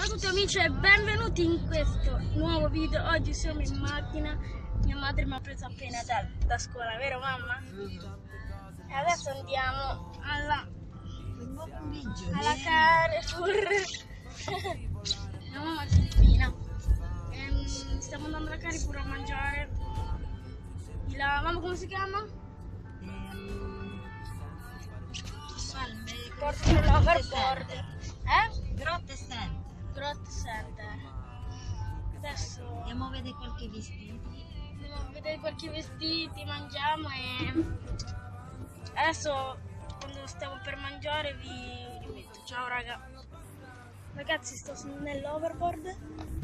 Ciao a tutti amici e benvenuti in questo nuovo video. Oggi siamo in macchina. Mia madre mi ha preso appena da, da scuola, vero mamma? E adesso andiamo alla, alla Carrefour. Mia mamma è filippina. Ehm, stiamo andando alla Carrefour a mangiare. La mamma come si chiama? Salve, Porto l'overboard. Eh? Grotte Center. Grot Center. Adesso Andiamo a vedere qualche vestito. andiamo a vedere qualche vestiti, mangiamo e adesso quando stiamo per mangiare vi rimetto. Ciao raga. Ragazzi sto nell'overboard.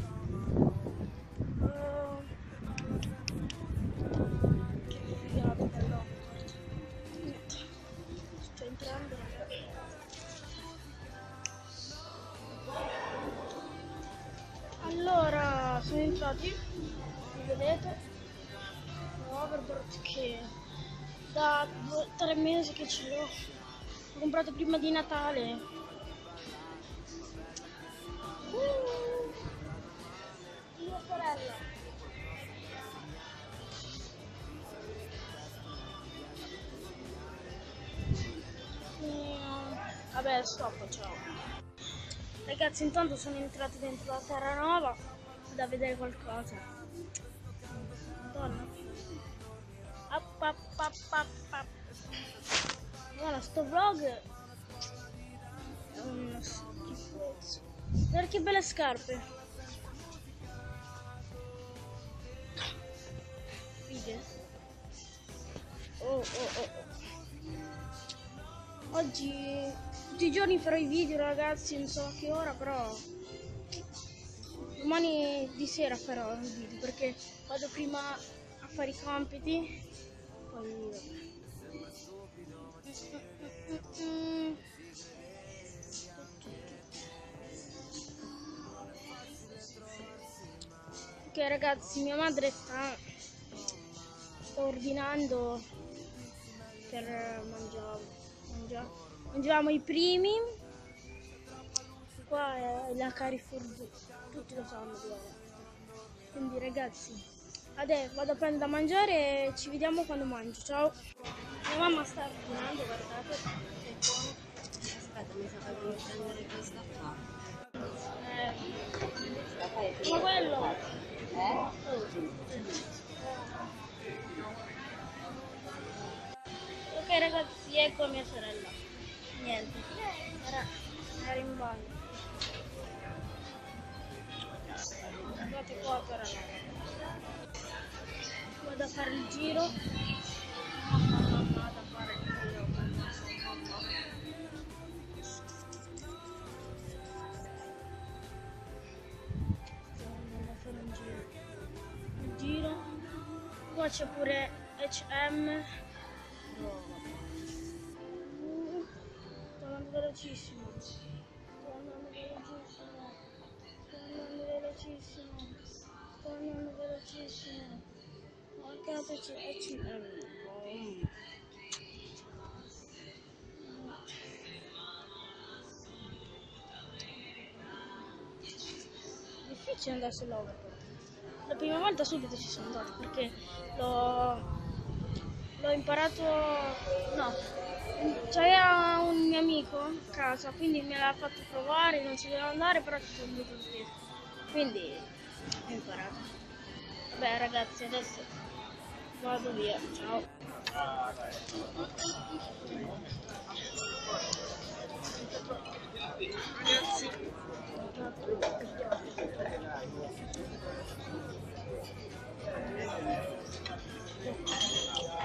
Entrati, vedete, l'overboard che da due, tre mesi che ce l'ho, l'ho comprato prima di Natale. Uh, mia sorella. Vabbè, stop, ciao. Ragazzi, intanto sono entrati dentro la Terra Nova da vedere qualcosa. Madonna. Up, up, up, up, up. Guarda, sto vlog è uno schifezzo. Guarda che belle scarpe. Fighe. Oh, oh, oh, oh. Oggi tutti i giorni farò i video ragazzi, non so a che ora però domani di sera farò il video perché vado prima a fare i compiti. Poi ok ragazzi mia madre sta sta ordinando per mangiare mangiavamo i primi qua è la Carrefour tutti lo sanno è. quindi ragazzi adesso vado a prendere da mangiare e ci vediamo quando mangio ciao mia mamma sta ordinando guardate Aspetta, mi sa che devo prendere questa qua. eh, ma quello Eh? ok ragazzi ecco mia sorella niente era, era in bagno vado a fare il giro. Vado a fare il giro. Stiamo andando a fare un giro il giro qua c'è pure H&M Uh, sto andando velocissimo sto andando velocissimo sto andando velocissimo sto andando velocissimo guardateci H&M difficile andare sull'overboard la prima volta subito ci sono andato perché l'ho imparato no. C'era un mio amico a casa quindi me l'ha fatto provare non ci dovevo andare però ci sono venuto stesso quindi ho imparato vabbè ragazzi adesso vado via. Ciao. Ragazzi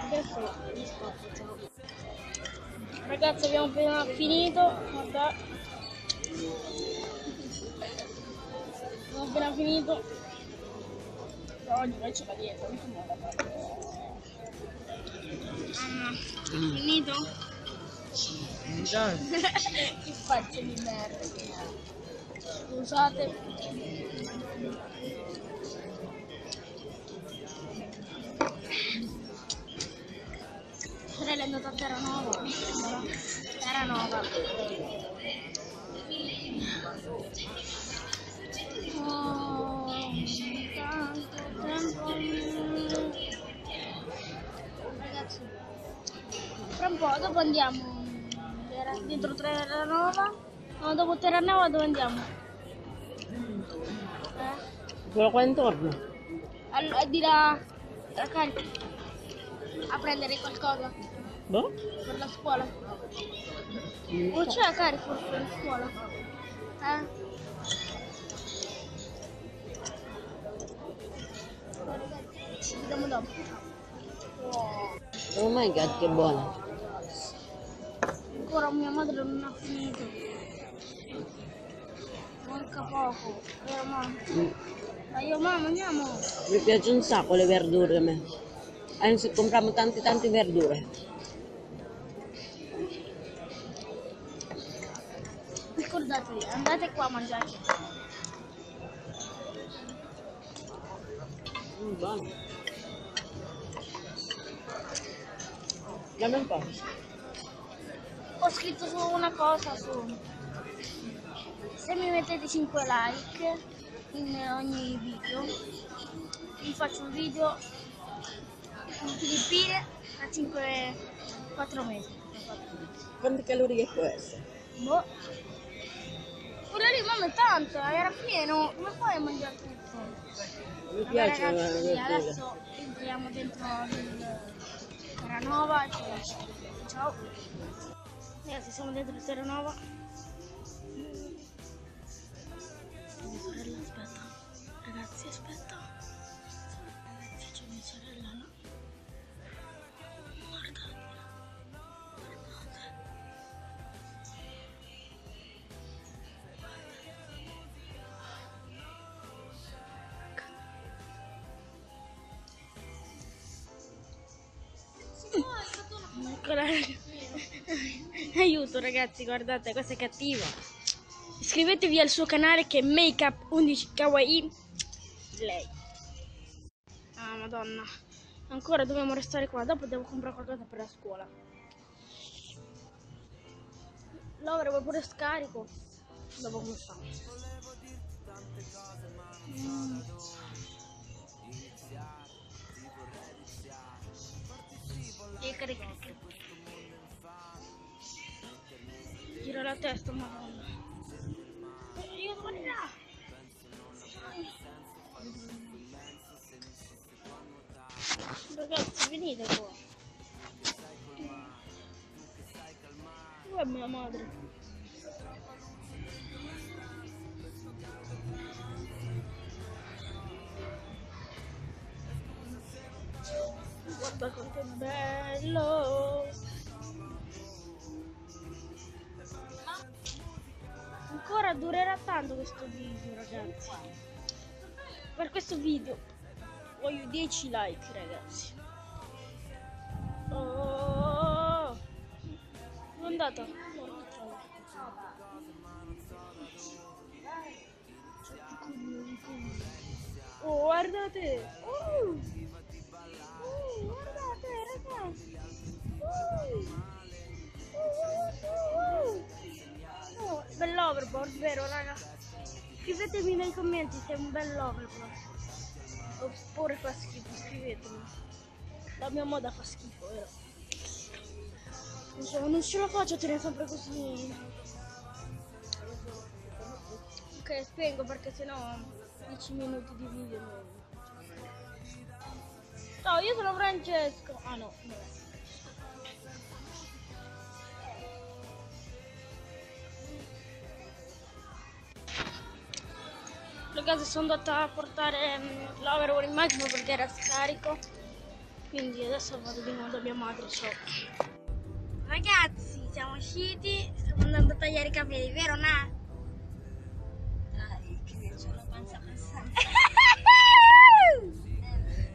adesso mi scopro ciao. Ragazzi abbiamo appena finito guarda appena finito. Però oggi noi ce la dietro mamma finito? che faccia di merda scusate. Sorella è andata a Terranova. Terranova No, dopo andiamo Terra- dentro Terranova. No, dopo Terranova dove andiamo? Eh? Quello qua intorno. Allora, di là la carica. A prendere qualcosa Boh? per la scuola. O c'è la carica per la scuola? Eh? Ci vediamo dopo. Wow. Oh my god, che buono. Ancora mia madre non ha finito. Manca poco, mamma? Mm. Io mamma andiamo. Mi piacciono un sacco le verdure a me. Anzi, compriamo tante tante verdure. Ricordatevi, andate qua a mangiare. Mm, buono. Dammi un po'. Ho scritto solo una cosa su. Se mi mettete 5 like in ogni video, vi faccio un video in Filippine a 5 4 mesi. Quante calorie può essere? Boh. Quello lì mamma è tanto, era pieno. Come a mangiare tutto? Mi Vabbè piace la ragazzi, verdura. adesso entriamo dentro il Terranova. Ciao. Ragazzi, siamo dentro il Terranova. Mia sorella aspetta. Ragazzi, aspetta. Ragazzi, c'è mia sorella là. Guardate. Guardate. Eccola. Aiuto ragazzi, guardate, questa è cattiva. Iscrivetevi al suo canale che è Makeup 11 Kawaii. Lei. Ah, madonna. Ancora dobbiamo restare qua. Dopo devo comprare qualcosa per la scuola. Laura, vuoi pure scarico? Dopo come fa? Mm. E carica, carica. La testa, madonna. Io là. Ragazzi, venite qua. Dov'è mia madre? Guarda quanto è bello! Ancora durerà tanto questo video, ragazzi. Per questo video voglio 10 like, ragazzi. Oh! È andata? Oh, guardate! Oh! Oh, guardate, ragazzi! Bell'overboard, vero raga? Scrivetemi nei commenti se è un bell'overboard. Oppure fa schifo, scrivetemi. La mia moda fa schifo, vero? So, non ce la faccio a tenere sempre così. Ok, spengo perché sennò 10 minuti di video non... Ciao, io sono Francesco. Ah no, vabbè. Ragazzi sono andata a portare mm, l'overall in macchina perché era scarico. Quindi adesso vado di nuovo da mia madre. Ciao. Ragazzi, siamo usciti. Stiamo andando a tagliare i capelli, vero Na? Dai, che c'ho la panza passante.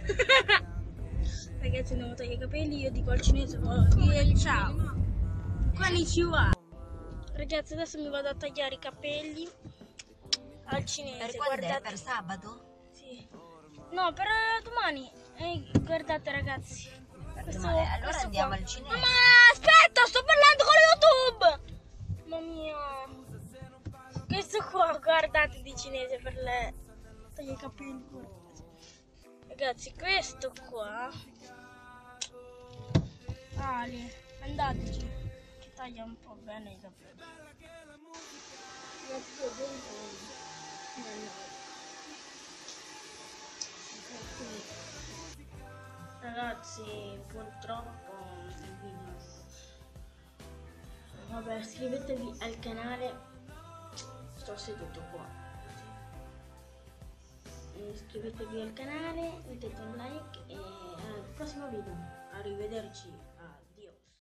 Ragazzi andiamo a tagliare i capelli, io dico al cinese oh, via, ciao. Konnichiwa. Ragazzi adesso mi vado a tagliare i capelli al cinese. Per quando guardate. Per sabato? Sì. No, per eh, domani. Eh, guardate ragazzi. Per Questo- domani. Allora questo andiamo qua. al cinese. Mamma, aspetta, sto parlando con YouTube. Mamma mia. Questo qua, guardate di cinese per le taglia i capelli. Ragazzi, questo qua. Ali. Andateci, che taglia un po' bene i capelli. Ragazzi, purtroppo il video. Vabbè, iscrivetevi al canale. Sto seduto qua. Iscrivetevi al canale, mettete un like e al prossimo video. Arrivederci.